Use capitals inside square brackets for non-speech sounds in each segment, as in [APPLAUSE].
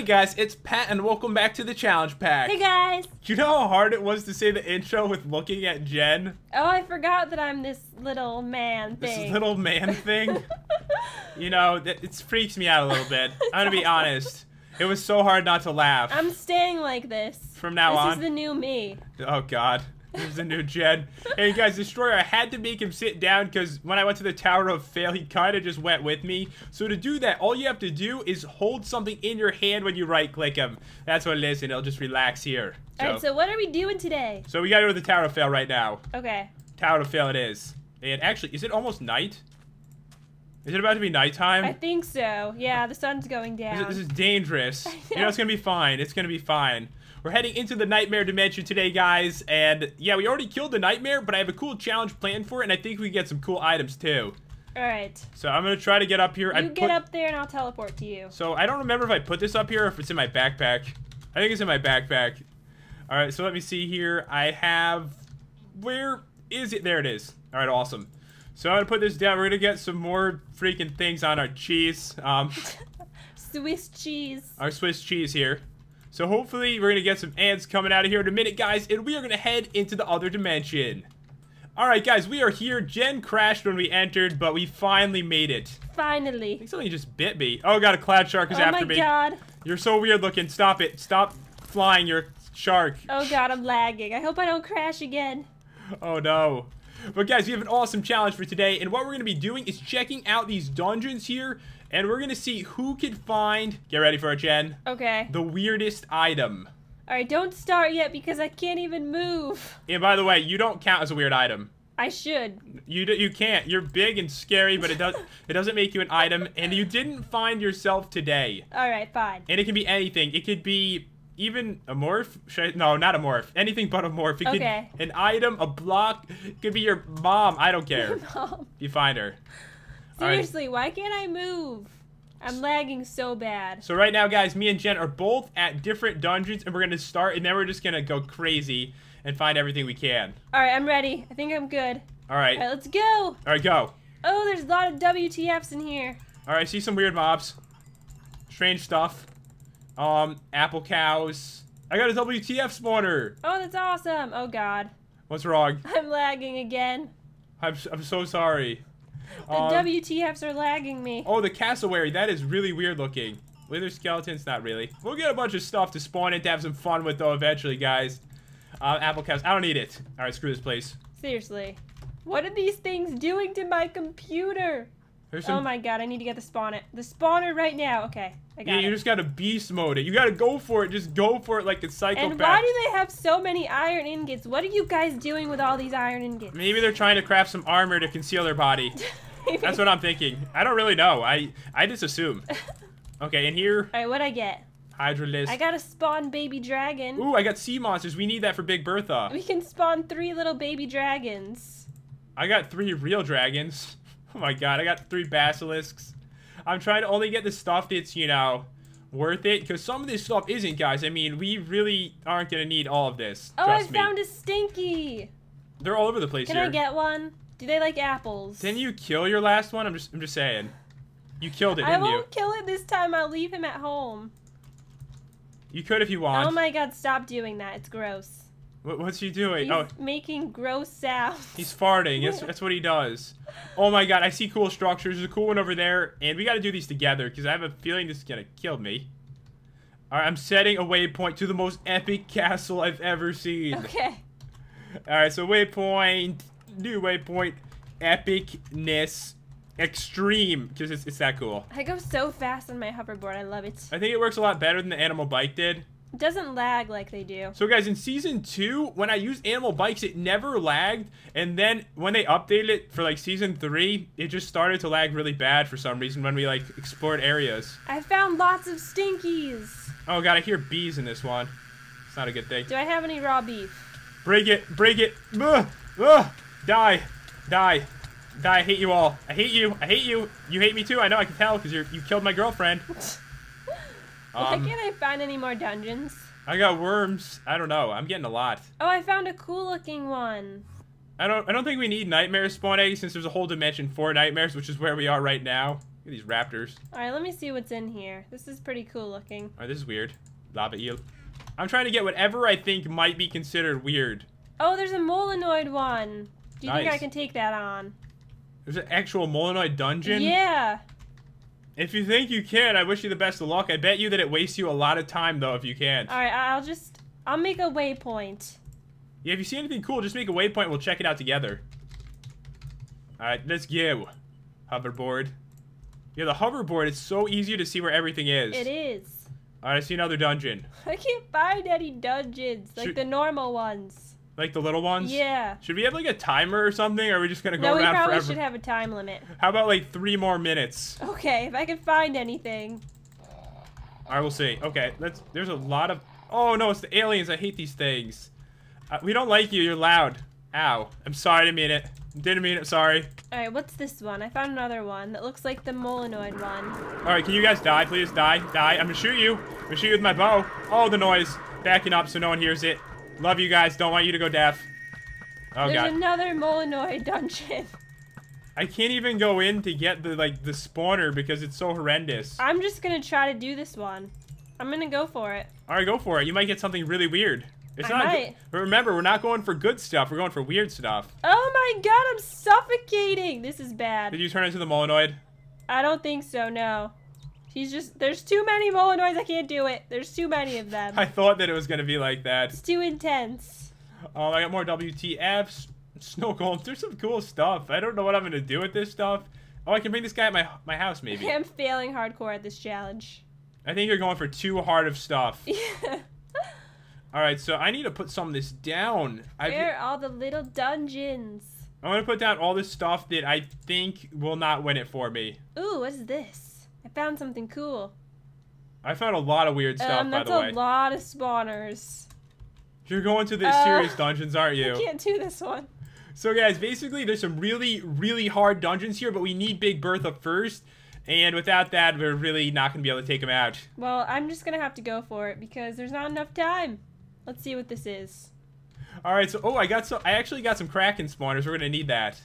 Hey guys, it's Pat and welcome back to the challenge pack. Hey guys! Do you know how hard it was to say the intro with looking at Jen? Oh, I forgot that I'm this little man thing. This little man thing. [LAUGHS] you know, it, it freaks me out a little bit. I'm gonna be honest. It was so hard not to laugh. I'm staying like this. From now this on. This is the new me. Oh god. There's a new Jen. Hey guys, Destroyer, I had to make him sit down because when I went to the Tower of Fail, he kind of just went with me. So to do that, all you have to do is hold something in your hand when you right click him. That's what it is, and it'll just relax here. So, Alright, so what are we doing today? so we gotta go to the Tower of Fail right now. Okay. Tower of Fail it is. And actually, is it almost night? Is it about to be nighttime? I think so. Yeah, the sun's going down. this is dangerous. [LAUGHS] You know, it's gonna be fine. It's gonna be fine. We're heading into the nightmare dimension today, guys. And yeah, we already killed the nightmare, but I have a cool challenge planned for it, and I think we can get some cool items too. Alright. So I'm gonna try to get up here. I You put- get up there and I'll teleport to you. So I don't remember if I put this up here or if it's in my backpack. I think it's in my backpack. All right, so let me see here. I have. Where is it? There it is. All right, awesome. So I'm gonna put this down. We're gonna get some more freaking things on our cheese. Um. [LAUGHS] Swiss cheese. our Swiss cheese here. So hopefully we're gonna get some ants coming out of here in a minute, guys, and we are gonna head into the other dimension. Alright guys, we are here. Jen crashed when we entered, but we finally made it. I Finally. think something just bit me. Oh god, a cloud shark is Oh after my me. god. You're so weird looking. Stop it. Stop flying, you're shark. Oh god, I'm lagging. I hope I don't crash again. Oh no. But guys, we have an awesome challenge for today, and what we're gonna be doing is checking out these dungeons here, and we're gonna see who can find, get ready for it, Jen, Okay. the weirdest item. Alright, don't start yet because I can't even move. And by the way, you don't count as a weird item. I should. You do, you can't. You're big and scary, but it does [LAUGHS] it doesn't make you an item. And you didn't find yourself today. Alright, fine. And it can be anything. It could be even a morph. I, no, not a morph. Anything but a morph. It could Okay. an item, a block. It could be your mom. I don't care. [LAUGHS] Mom. you find her. All right. Seriously, why can't I move? I'm lagging so bad. So right now, guys, me and Jen are both at different dungeons, and we're gonna start, and then we're just gonna go crazy and find everything we can. Alright, I'm ready. I think I'm good. All right. Alright, let's go. All right, go. Oh, there's a lot of WTFs in here. All right, I see some weird mobs. Strange stuff. Um, apple cows. I got a WTF spawner. Oh, that's awesome. Oh god. What's wrong? [LAUGHS] I'm lagging again. I'm, I'm so sorry. The Um, WTFs are lagging me. oh, the cassowary. That is really weird looking. Wither skeletons, not really. We'll get a bunch of stuff to spawn in to have some fun with, though, eventually, guys. Uh, apple cows. I don't need it. All right, screw this place. Seriously. What are these things doing to my computer? There's Oh my god, I need to get the spawner. The spawner right now. Okay, I got yeah, it. you just gotta beast mode it. You gotta go for it. Just go for it like a psychopath. and why do they have so many iron ingots? What are you guys doing with all these iron ingots? Maybe they're trying to craft some armor to conceal their body. [LAUGHS] That's what I'm thinking. I don't really know. I I just assume. [LAUGHS] Okay, and here, Alright, what'd I get? Hydralisk. I got a spawn baby dragon. Ooh, I got sea monsters. We need that for Big Bertha. We can spawn three little baby dragons. I got three real dragons. [LAUGHS] Oh my god, I got three basilisks. I'm trying to only get the stuff that's, you know, worth it. Because some of this stuff isn't, guys. I mean, we really aren't going to need all of this. Oh, I me. found a stinky. They're all over the place Can here. I get one? Do they like apples? Didn't you kill your last one? I'm just, I'm just saying. You killed it, I didn't you? I won't kill it this time. I'll leave him at home. You could if you want. Oh my god, stop doing that. It's gross. What, what's he doing? He's oh, making gross sounds. He's farting. That's, [LAUGHS] that's what he does. Oh my god, I see cool structures. There's a cool one over there. And we got to do these together because I have a feeling this is going to kill me. Alright, I'm setting a waypoint to the most epic castle I've ever seen. Okay. Alright, so waypoint, new waypoint, epicness, extreme, because it's, it's that cool. I go so fast on my hoverboard. I love it. I think it works a lot better than the animal bike did. It doesn't lag like they do. So guys, in season two, when I used animal bikes, it never lagged. And then when they updated it for like season three, it just started to lag really bad for some reason when we like explored areas. I found lots of stinkies. Oh god, I hear bees in this one. It's not a good thing. Do I have any raw beef? Break it, break it. Ugh, ugh, die, die, die. I hate you all. I hate you. I hate you. You hate me too. I know. I can tell because you you killed my girlfriend. [LAUGHS] Why Um, can't I find any more dungeons? I got worms. I don't know. I'm getting a lot. Oh, I found a cool looking one. I don't I don't think we need nightmare spawn eggs since there's a whole dimension for nightmares, which is where we are right now. Look at these raptors. All right, let me see what's in here. This is pretty cool looking. All right, this is weird. Lava eel. I'm trying to get whatever I think might be considered weird. Oh, there's a molenoid one. Do you think I can take that on? There's an actual Molenoid dungeon. Yeah. If you think you can, I wish you the best of luck. I bet you that it wastes you a lot of time though if you can't. All right, I'll just I'll make a waypoint. Yeah, if you see anything cool, just make a waypoint. We'll check it out together. All right, let's go. Hoverboard. Yeah, the hoverboard it's so easy to see where everything is. It is. All right, I see another dungeon. [LAUGHS] I can't find any dungeons like Should- the normal ones. Like the little ones. Yeah. Should we have like a timer or something? Or are we just gonna go No, we around probably forever? should have a time limit. How about like three more minutes? Okay, if I can find anything. All right, we'll see. Okay, let's. There's a lot of. Oh no, it's the aliens. I hate these things. Uh, we don't like you. You're loud. Ow. I'm sorry. I didn't mean it. Didn't mean it. Sorry. All right, what's this one? I found another one that looks like the Molenoid one. All right, can you guys die, please? Die, die. I'm gonna shoot you. I'm gonna shoot you with my bow. Oh, the noise. Backing up so no one hears it. Love you guys. Don't want you to go deaf. Oh There's god. another Molenoid dungeon. I can't even go in to get the like the spawner because it's so horrendous. I'm just gonna try to do this one. I'm gonna go for it. All right, go for it. You might get something really weird. It's I not. might. But remember, we're not going for good stuff. We're going for weird stuff. Oh my god, I'm suffocating. This is bad. Did you turn into the Molenoid? I don't think so, no. He's just, there's too many molenoids, I can't do it. There's too many of them. I thought that it was gonna be like that. It's too intense. Um, I got more WTFs, snow golems. There's some cool stuff. I don't know what I'm gonna do with this stuff. Oh, I can bring this guy at my my house maybe. [LAUGHS] I'm failing hardcore at this challenge. I think you're going for too hard of stuff. [LAUGHS] Yeah. All right, so I need to put some of this down. I Where are all the little dungeons? I'm gonna put down all this stuff that I think will not win it for me. Ooh, what's this? I found something cool. I found a lot of weird stuff, um, by that's the a lot of spawners. You're going to the Uh, serious dungeons, aren't I you? can't do this one. So guys, basically there's some really, really hard dungeons here, but we need Big Bertha first. And without that, we're really not going to be able to take him out. Well, I'm just gonna have to go for it because there's not enough time. Let's see what this is. Alright, so, oh, I got so, I actually got some Kraken spawners. We're going to need that.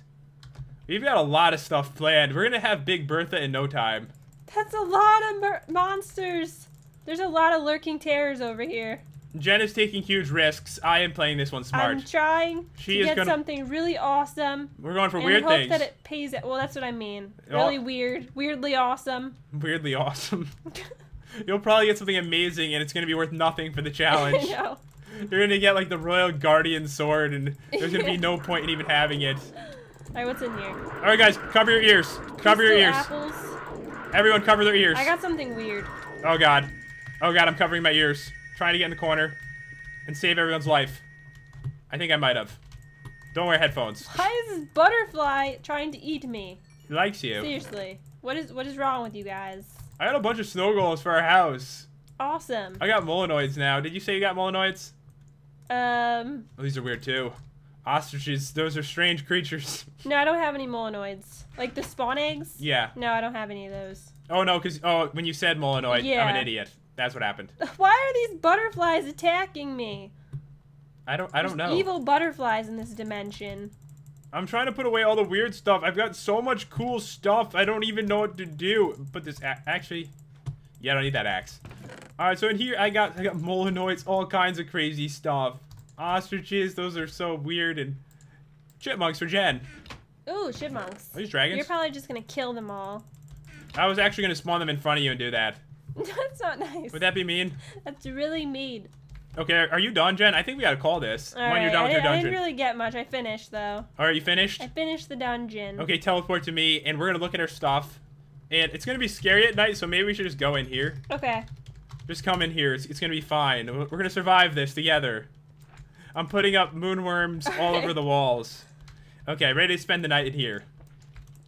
We've got a lot of stuff planned. We're going to have Big Bertha in no time. That's a lot of monsters. There's a lot of lurking terrors over here. Jen is taking huge risks. I am playing this one smart. I'm trying She to is get gonna- something really awesome We're going for and weird hope things. that it pays. It. Well, that's what I mean. Oh. Really weird, weirdly awesome. Weirdly awesome. [LAUGHS] You'll probably get something amazing and it's going to be worth nothing for the challenge. [LAUGHS] Know. You're going to get like the Royal Guardian sword and there's going to be [LAUGHS] no point in even having it. All right, what's in here? All right, guys, cover your ears. Cover your ears. Apples. Everyone, cover their ears. I got something weird. Oh god. Oh god, I'm covering my ears. Trying to get in the corner and save everyone's life. I think I might have. Don't wear headphones. Why is this butterfly trying to eat me? He likes you. Seriously, what is what is wrong with you guys? I got a bunch of snow golems for our house. Awesome. I got molenoids now. Did you say you got molenoids? Um, Oh, these are weird too. Ostriches, those are strange creatures. [LAUGHS] no, I don't have any molenoids. Like the spawn eggs. yeah. No, I don't have any of those. Oh no, because oh, when you said molenoid, I'm an idiot. That's what happened. [LAUGHS] Why are these butterflies attacking me? I don't. I don't There's know. Evil butterflies in this dimension. I'm trying to put away all the weird stuff. I've got so much cool stuff. I don't even know what to do. Put this actually. Yeah, I don't need that axe. All right, so in here I got I got molenoids, all kinds of crazy stuff. Ostriches, those are so weird, and chipmunks for Jen. Ooh, chipmunks. Are these dragons? You're probably just gonna kill them all. I was actually gonna spawn them in front of you and do that. [LAUGHS] That's not nice. Would that be mean? That's really mean. Okay, are you done, Jen? I think we gotta call this. All when right, you're done I, with your didn't- I didn't really get much. I finished though. All right, you finished? I finished the dungeon. Okay, teleport to me, and we're gonna look at our stuff. And it's gonna be scary at night, so maybe we should just go in here. Okay. Just come in here. It's, it's gonna be fine. We're we're gonna survive this together. I'm putting up moonworms all over the [LAUGHS] walls. Okay, ready to spend the night in here.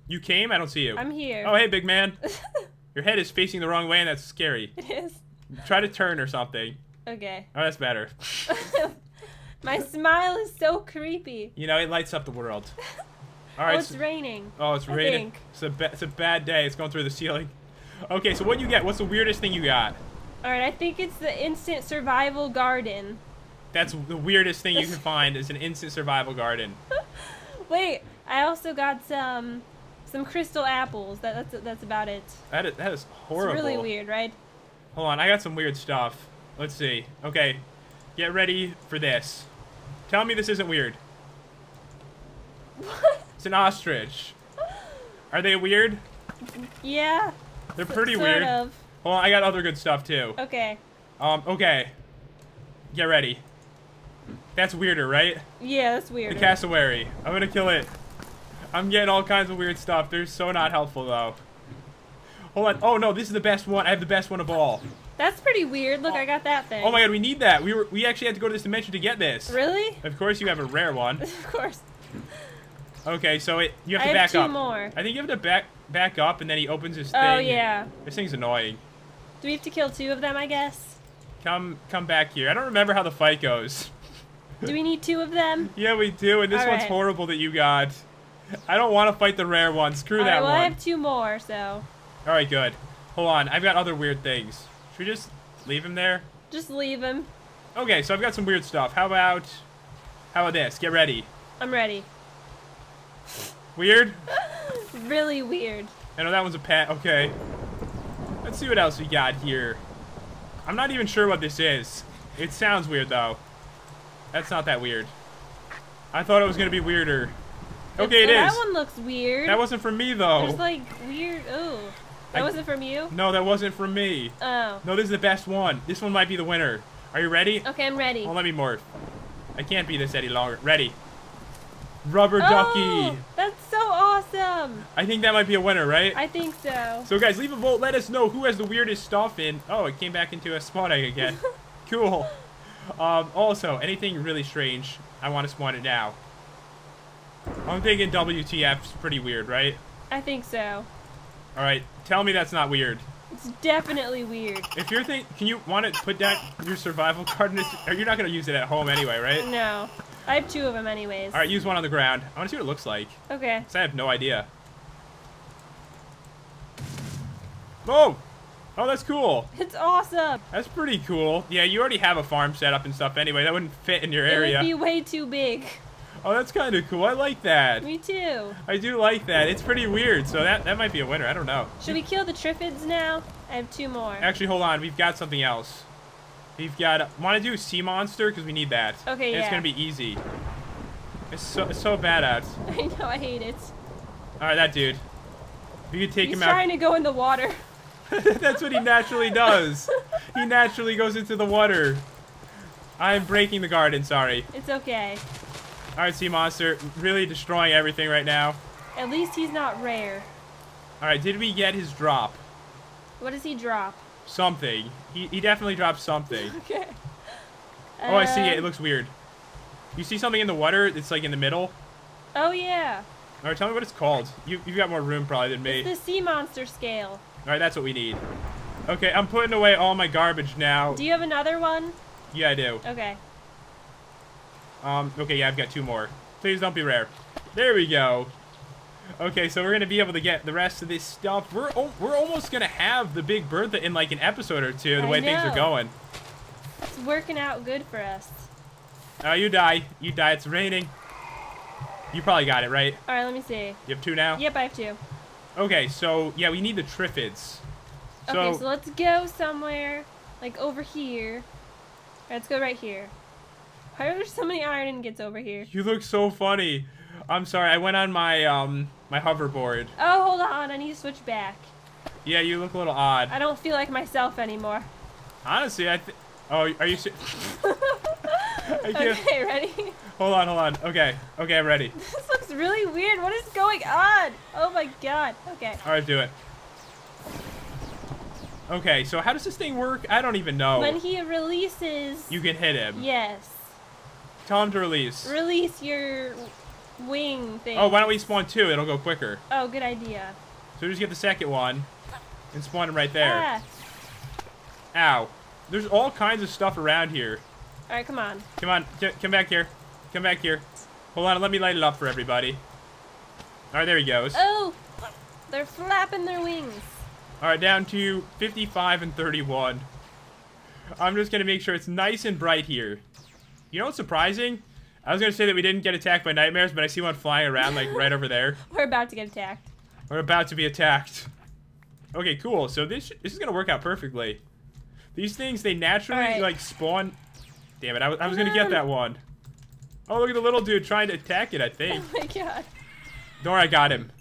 You came? I don't see you. I'm here. Oh, hey, big man. [LAUGHS] Your head is facing the wrong way, and that's scary. it is. Try to turn or something. Okay. Oh, that's better. [LAUGHS] My smile is so creepy. You know, it lights up the world. All oh, it's so- raining. oh, it's I raining. think. It's a, it's a bad day. It's going through the ceiling. Okay, so what you get? What's the weirdest thing you got? All right, I think it's the instant survival garden. That's the weirdest thing you can find is an instant survival garden. [LAUGHS] Wait, I also got some Some crystal apples. That, that's that's about it. That is, that is horrible. It's really weird, right? Hold on, I got some weird stuff. Let's see. Okay, get ready for this. Tell me this isn't weird. What? It's an ostrich. Are they weird? Yeah. They're pretty sort weird. of. Hold on, I got other good stuff too. Okay. Um, okay. Get ready. That's weirder, right? Yeah, that's weird. The cassowary. I'm gonna kill it. I'm getting all kinds of weird stuff. They're so not helpful though. Oh, Hold on. Oh no, this is the best one. I have the best one of all. That's pretty weird. Look, I got that thing. Oh my god, we need that. We were we actually had to go to this dimension to get this. Really? Of course, you have a rare one. [LAUGHS] of course. Okay, so it you have to I to have back two up. more. I think you have to back back up, and then he opens his oh, thing. Oh yeah. This thing's annoying. Do we have to kill two of them? I guess. Come come back here. I don't remember how the fight goes. Do we need two of them? Yeah, we do, and this All one's right. horrible that you got. I don't want to fight the rare one. Screw All that right. Well, one. I have two more, so All right, good. Hold on, I've got other weird things. Should we just leave him there? just leave them. Okay, so I've got some weird stuff. How about how about this? Get ready. I'm ready. Weird? [LAUGHS] really weird. I know that one's a pet. Okay. Let's see what else we got here. I'm not even sure what this is. It sounds weird though. That's not that weird. I thought it was gonna be weirder. Okay, it It's- is. That one looks weird. That wasn't from me though. There's like weird. Oh, that I- wasn't from you. No, that wasn't from me. Oh. No, this is the best one. This one might be the winner. Are you ready? Okay, I'm ready. Well, let me morph. I can't be this any longer. Ready. Rubber ducky. Oh, that's so awesome. I think that might be a winner, right? I think so. So guys, leave a vote. Let us know who has the weirdest stuff in. Oh, it came back into a spawn egg again. [LAUGHS] cool. Um, also, anything really strange, I want to spawn it now. I'm thinking WTF's pretty weird, right? I think so. All right, tell me that's not weird. It's definitely weird. If you're think, can you want to put down your survival card? In this, or you're not gonna use it at home anyway, right? No, I have two of them anyways. All right, use one on the ground. I want to see what it looks like. Okay. 'cause I have no idea. Oh, oh, that's cool. It's awesome. That's pretty cool. Yeah, you already have a farm set up and stuff anyway. That wouldn't fit in your It area. It would be way too big. Oh, that's kind of cool. I like that. Me too. I do like that. It's pretty weird. So that that might be a winner. I don't know. Should we kill the Triffids now? I have two more. Actually, hold on. We've got something else. We've got. Want to do sea monster because we need that. Okay, And It's gonna be easy. It's so it's so bad at. [LAUGHS] I know, I hate it. All right, that dude. We could take He's him out. He's trying to go in the water. [LAUGHS] [LAUGHS] That's what he naturally does. he naturally goes into the water. I'm breaking the garden. Sorry. It's okay. All right, sea monster, really destroying everything right now. At least he's not rare. All right, did we get his drop? What does he drop? Something. He, he definitely dropped something. [LAUGHS] Okay. Oh, I see it. It Um, looks weird. You see something in the water? It's like in the middle. Oh yeah. All right, tell me what it's called. You you've got more room probably than me. It's the sea monster scale. All right, that's what we need. Okay, I'm putting away all my garbage now. Do you have another one? Yeah, I do. Okay. Um, okay, yeah, I've got two more. Please don't be rare. There we go. Okay, so we're gonna be able to get the rest of this stuff. We're we're almost gonna have the Big Bertha in like an episode or two. The I way things are going. It's working out good for us. Oh, you die. You die. It's raining. You probably got it right. All right, let me see. You have two now. Yep, I have two. Okay, so yeah, we need the Triffids. So, okay, so let's go somewhere like over here. Let's go right here. Why are there so many iron ingots over here? you look so funny. I'm sorry. I went on my um my hoverboard. Oh, hold on. I need to switch back. Yeah, you look a little odd. I don't feel like myself anymore. Honestly, I. Th- oh, are you? [LAUGHS] Se- I can't. okay, ready? Hold on, hold on. Okay, okay, I'm ready. [LAUGHS] this looks really weird. What is going on? Oh my god. Okay. All right, do it. Okay, so how does this thing work? I don't even know. When he releases. you can hit him. Yes. Tell him to release. Release your wing thing. Oh, why don't we spawn two? It'll go quicker. Oh, good idea. So we just get the second one and spawn him right there. Ah. Ow. There's all kinds of stuff around here. All right, come on. Come on, come back here. Come back here. Hold on, let me light it up for everybody. All right, there he goes. Oh, they're flapping their wings. All right, down to 55 and 31. I'm just gonna make sure it's nice and bright here. You know what's surprising? I was gonna say that we didn't get attacked by nightmares, but I see one flying around like right over there. [LAUGHS] We're about to get attacked. We're about to be attacked. Okay, cool. So this this is gonna work out perfectly. These things they naturally Alright. like spawn. Damn it! I was, I was gonna get that one. Oh, look at the little dude trying to attack it. I [LAUGHS] think. Oh my god. I got him.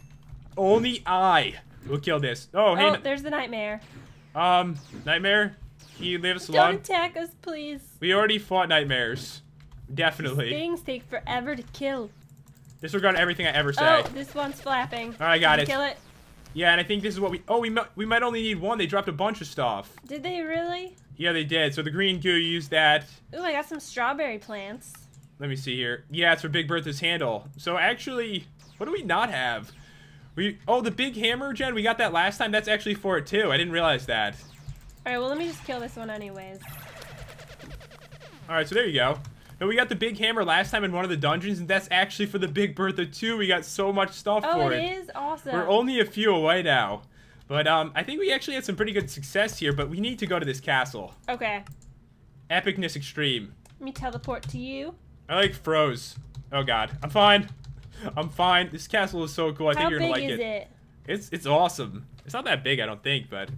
Only I will kill this. Oh, hey, Oh, there's the nightmare. um, nightmare. Can you leave us Don't attack us, please. We already fought nightmares. Definitely. Things take forever to kill. Disregard everything I ever say. Oh, this one's flapping. All right, got Can it. Kill it. Yeah, and I think this is what we. Oh, we we might only need one. They dropped a bunch of stuff. Did they really? Yeah, they did. So the green goo used that. Ooh, I got some strawberry plants. Let me see here. Yeah, it's for Big Bertha's handle. So actually, what do we not have? We oh the big hammer, Jen. We got that last time. That's actually for it too. I didn't realize that. All right, well let me just kill this one anyways. All right, so there you go. No, we got the big hammer last time in one of the dungeons, and that's actually for the Big Bertha too. We got so much stuff Oh, for it Oh, it. is awesome. We're only a few away now. But um, I think we actually had some pretty good success here, but we need to go to this castle. okay, Epicness Extreme. let me teleport to you. I like froze. Oh god. I'm fine. I'm fine. This castle is so cool. I think you're big gonna like is it. it? It's it's awesome. It's not that big, I don't think, but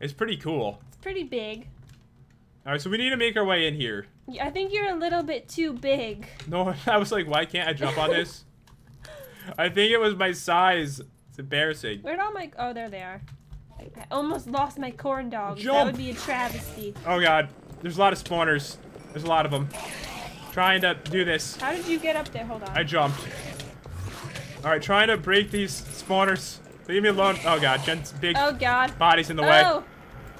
it's pretty cool. It's pretty big. Alright, so we need to make our way in here. I think you're a little bit too big. No, [LAUGHS] I was like, why can't I jump on this? [LAUGHS] I think it was my size. It's embarrassing. Where'd all my? Oh, there they are. I almost lost my corn dogs. That would be a travesty. Oh god. There's a lot of spawners. There's a lot of them. Trying to do this. How did you get up there? Hold on. I jumped. Alright, trying to break these spawners. Leave me alone. Oh god, Jen's big oh God. body's in the way. Oh,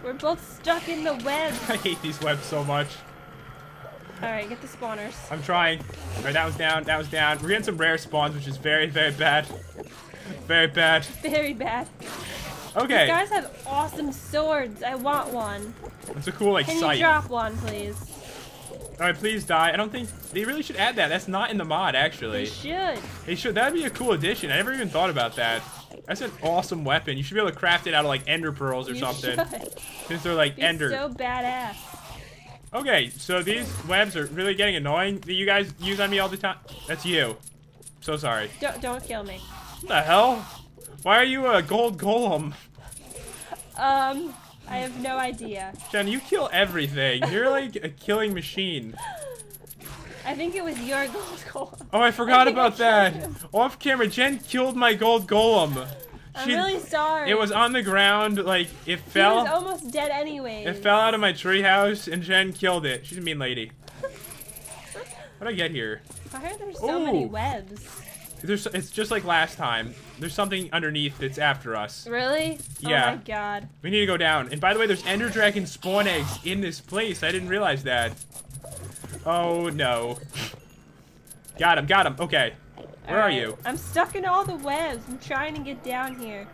we're both stuck in the web. [LAUGHS] I hate these webs so much. All right, get the spawners. I'm trying. Alright, that was down, that was down. We're getting some rare spawns, which is very, very bad. Very bad. Very bad. Okay. You guys have awesome swords. I want one. It's a cool, like, Can sight. you drop one, please? Alright, please die. I don't think... They really should add that. That's not in the mod, actually. They should. They should. That'd be a cool addition. I never even thought about that. That's an awesome weapon. You should be able to craft it out of, like, ender pearls or you something. should. Since they're, like, Be ender. so badass. Okay, so these webs are really getting annoying that you guys use on me all the time. That's you. So sorry. Don't don't kill me. What the hell? Why are you a gold golem? Um, I have no idea. Jen, you kill everything. You're like a killing machine. I think it was your gold golem. Oh, I forgot I about that. Off camera, Jen killed my gold golem. I'm She- really sorry. It was on the ground, like it He was fell. almost dead anyway. It fell out of my treehouse, and Jen killed it. She's a mean lady. [LAUGHS] What would I get here? Why are there so many webs? There's, it's just like last time. There's something underneath that's after us. Really? Oh yeah. Oh my god. We need to go down. And by the way, there's Ender Dragon spawn eggs in this place. I didn't realize that. Oh no. Got him, got him. Okay. Where are you? I'm stuck in all the webs. I'm trying to get down here.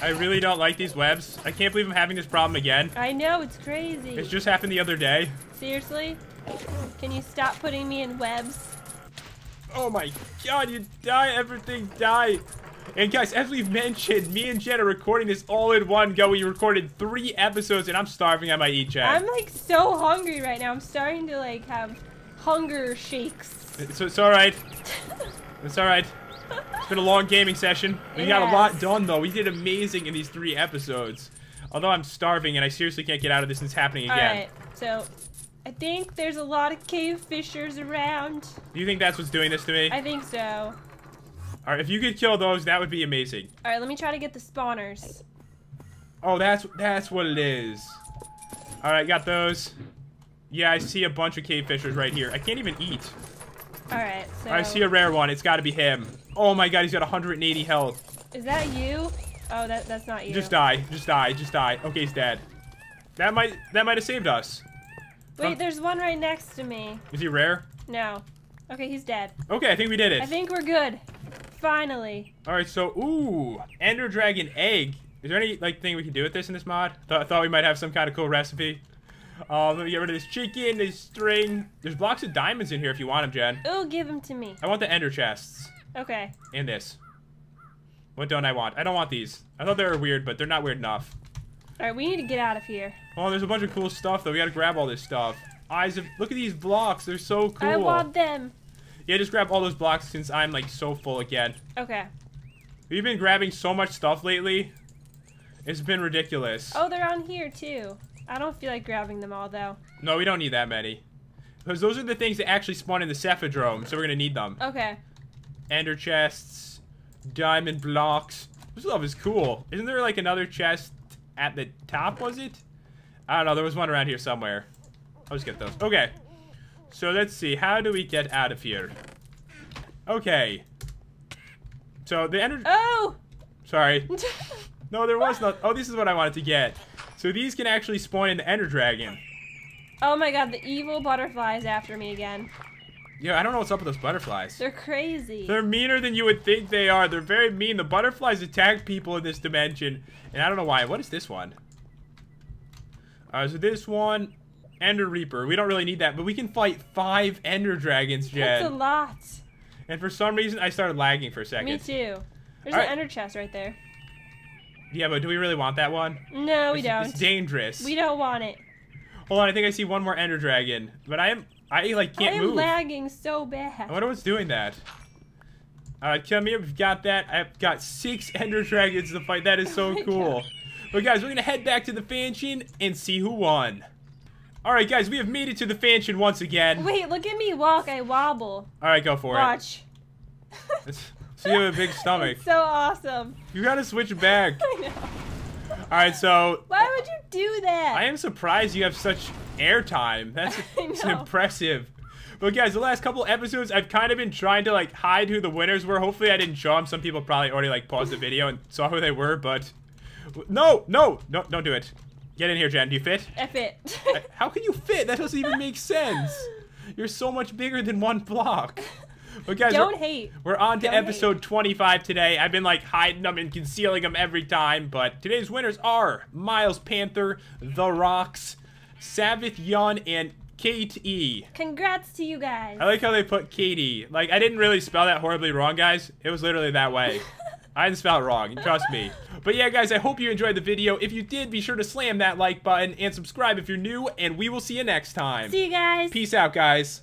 I really don't like these webs. I can't believe I'm having this problem again. I know, it's crazy. It just happened the other day. Seriously? Can you stop putting me in webs? Oh my god, you die, everything die. And guys, as we've mentioned, me and Jen are recording this all in one go. We recorded three episodes and I'm starving. I might eat Jen. I'm like so hungry right now. I'm starting to like have hunger shakes. It's, it's alright. [LAUGHS] It's alright. It's been a long gaming session. We got a lot done though. We did amazing in these three episodes. Although I'm starving and I seriously can't get out of this and it's happening again. Alright, so I think there's a lot of cave fishers around. Do you think that's what's doing this to me? I think so. Alright, if you could kill those, that would be amazing. Alright, let me try to get the spawners. Oh, that's that's what it is. Alright, got those. Yeah, I see a bunch of cave fishers right here. I can't even eat. Alright, so I see a rare one. It's got to be him. Oh my god, he's got 180 health. Is that you? Oh that that's not you. Just die. Just die. Just die. Okay, he's dead. That might that might have saved us. Wait, there's one right next to me. Is he rare? No. Okay, he's dead. Okay, I think we did it. I think we're good. Finally. All right, so ooh, Ender Dragon egg. Is there any like thing we can do with this in this mod? Th- I thought we might have some kind of cool recipe. Um, let me get rid of this chicken, this string. There's blocks of diamonds in here if you want them, Jen. Oh, give them to me. I want the Ender chests Okay. and this. What don't I want? I don't want these. I thought they were weird, but they're not weird enough. Alright, we need to get out of here. Oh, there's a bunch of cool stuff though. We gotta grab all this stuff. Eyes of look at these blocks. They're so cool. I want them. Yeah, just grab all those blocks since I'm like so full again. Okay. We've been grabbing so much stuff lately. It's been ridiculous. Oh, they're on here too. I don't feel like grabbing them all though. No, we don't need that many. Because those are the things that actually spawn in the Cephadrome, so we're gonna need them. Okay. Ender chests, diamond blocks. This stuff is cool. Isn't there like another chest at the top, was it? I don't know, there was one around here somewhere. I'll just get those. Okay. So let's see, how do we get out of here? Okay. So the ender... Oh! Sorry. [LAUGHS] No, there was not... Oh, this is what I wanted to get. So these can actually spawn in the ender dragon. oh my god, the evil butterflies after me again. Yeah, I don't know what's up with those butterflies. They're crazy. They're meaner than you would think they are. They're very mean. The butterflies attack people in this dimension. And I don't know why. What is this one? Uh, so this one, Ender Reaper. We don't really need that, but we can fight five Ender Dragons, Jen. That's a lot. And for some reason, I started lagging for a second. Me too. There's Alright. an ender chest right there. Yeah, but do we really want that one? No, we it's, don't. It's dangerous. we don't want it. Hold on, I think I see one more Ender Dragon. But I am, I like can't I am move. lagging so bad. I wonder what's doing that. Alright, come here. We've got that. I've got six Ender Dragons to fight. That is so [LAUGHS] Oh cool. God. But guys, we're going to head back to the Fanshin and see who won. Alright, guys, we have made it to the Fanshin once again. Wait, look at me walk. I wobble. Alright, go for Watch. [LAUGHS] it. So you have a big stomach. It's so awesome. You gotta switch back. [LAUGHS] I know. Alright, so Why would you do that? I am surprised you have such airtime. That's, [LAUGHS] that's impressive. But guys, the last couple episodes, I've kind of been trying to like hide who the winners were. Hopefully, I didn't show them. Some people probably already like paused the video and saw who they were. But no, no, no, don't do it. Get in here, Jen. Do you fit? F it. How can you fit? That doesn't even make sense. You're so much bigger than one block. But guys, Don't we're, hate. we're on to Don't episode 25 today. I've been like hiding them and concealing them every time, but today's winners are Miles Panther, The Rocks, Savith Yun, and Kate E. Congrats to you guys. I like how they put Katie. Like, I didn't really spell that horribly wrong, guys. It was literally that way. [LAUGHS] I didn't spell it wrong, trust me. But yeah, guys, I hope you enjoyed the video. If you did, be sure to slam that like button and subscribe if you're new, and we will see you next time. See you guys. Peace out, guys.